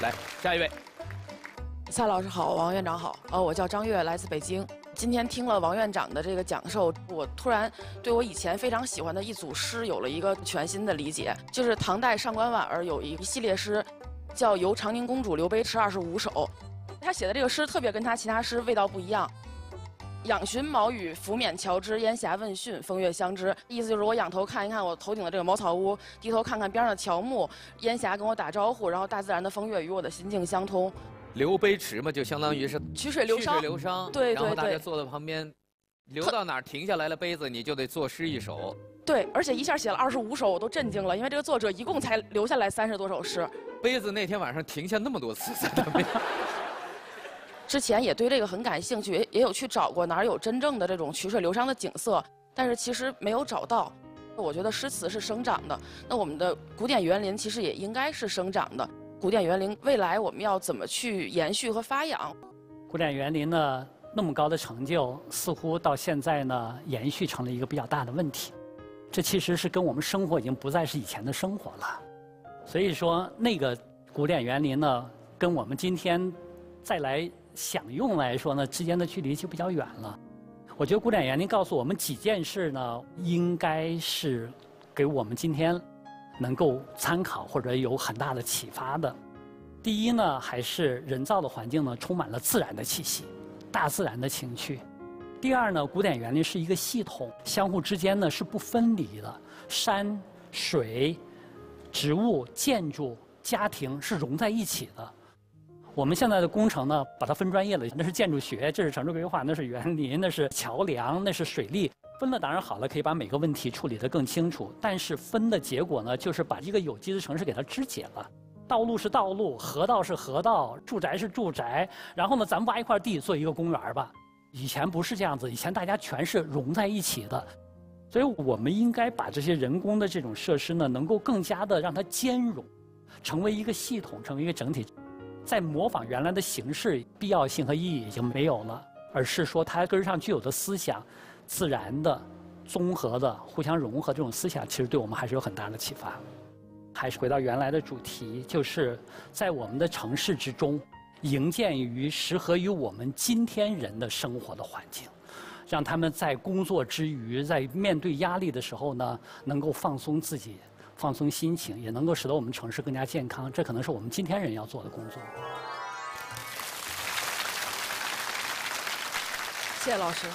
来，下一位。蔡老师好，王院长好。呃，我叫张悦，来自北京。今天听了王院长的这个讲授，我突然对我以前非常喜欢的一组诗有了一个全新的理解。就是唐代上官婉儿有一系列诗，叫《游长宁公主留杯池二十五首》。她写的这个诗特别跟她其他诗味道不一样。仰寻毛羽，拂冕乔之，烟霞问讯，风月相知。意思就是我仰头看一看我头顶的这个茅草屋，低头看看边上的乔木，烟霞跟我打招呼，然后大自然的风月与我的心境相通。留杯池嘛，就相当于是曲水流觞。曲水流觞。对对对。然后大家坐在旁边，流到哪儿停下来了杯子，你就得作诗一首。对，而且一下写了二十五首，我都震惊了，因为这个作者一共才留下来三十多首诗。杯子那天晚上停下那么多次，在那边。之前也对这个很感兴趣，也也有去找过哪儿有真正的这种曲水流觞的景色，但是其实没有找到。我觉得诗词是生长的，那我们的古典园林其实也应该是生长的。古典园林未来我们要怎么去延续和发扬？古典园林呢那么高的成就，似乎到现在呢延续成了一个比较大的问题。这其实是跟我们生活已经不再是以前的生活了。所以说那个古典园林呢，跟我们今天再来享用来说呢，之间的距离就比较远了。我觉得古典园林告诉我们几件事呢，应该是给我们今天。能够参考或者有很大的启发的，第一呢，还是人造的环境呢，充满了自然的气息，大自然的情趣。第二呢，古典园林是一个系统，相互之间呢是不分离的，山水、植物、建筑、家庭是融在一起的。我们现在的工程呢，把它分专业了，那是建筑学，这是城市规划，那是园林，那是桥梁，那是水利。分了当然好了，可以把每个问题处理得更清楚。但是分的结果呢，就是把一个有机的城市给它肢解了。道路是道路，河道是河道，住宅是住宅。然后呢，咱们挖一块地做一个公园吧。以前不是这样子，以前大家全是融在一起的。所以我们应该把这些人工的这种设施呢，能够更加的让它兼容，成为一个系统，成为一个整体。在模仿原来的形式，必要性和意义已经没有了，而是说它根上具有的思想。自然的、综合的、互相融合这种思想，其实对我们还是有很大的启发。还是回到原来的主题，就是在我们的城市之中，营建于适合于我们今天人的生活的环境，让他们在工作之余，在面对压力的时候呢，能够放松自己、放松心情，也能够使得我们城市更加健康。这可能是我们今天人要做的工作。谢谢老师。